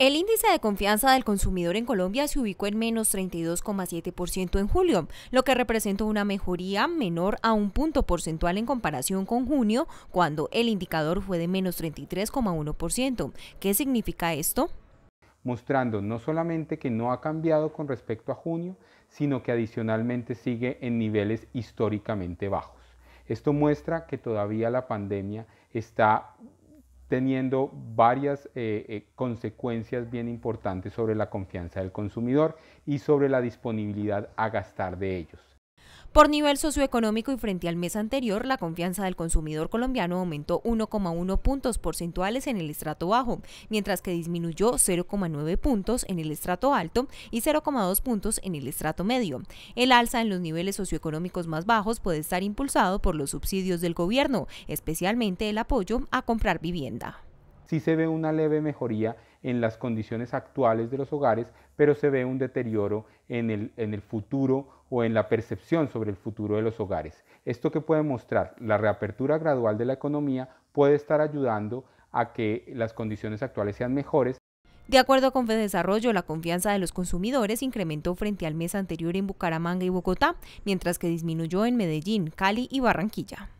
El índice de confianza del consumidor en Colombia se ubicó en menos 32,7% en julio, lo que representa una mejoría menor a un punto porcentual en comparación con junio, cuando el indicador fue de menos 33,1%. ¿Qué significa esto? Mostrando no solamente que no ha cambiado con respecto a junio, sino que adicionalmente sigue en niveles históricamente bajos. Esto muestra que todavía la pandemia está teniendo varias eh, eh, consecuencias bien importantes sobre la confianza del consumidor y sobre la disponibilidad a gastar de ellos. Por nivel socioeconómico y frente al mes anterior, la confianza del consumidor colombiano aumentó 1,1 puntos porcentuales en el estrato bajo, mientras que disminuyó 0,9 puntos en el estrato alto y 0,2 puntos en el estrato medio. El alza en los niveles socioeconómicos más bajos puede estar impulsado por los subsidios del gobierno, especialmente el apoyo a comprar vivienda sí se ve una leve mejoría en las condiciones actuales de los hogares, pero se ve un deterioro en el, en el futuro o en la percepción sobre el futuro de los hogares. Esto que puede mostrar la reapertura gradual de la economía puede estar ayudando a que las condiciones actuales sean mejores. De acuerdo con Fedesarrollo, la confianza de los consumidores incrementó frente al mes anterior en Bucaramanga y Bogotá, mientras que disminuyó en Medellín, Cali y Barranquilla.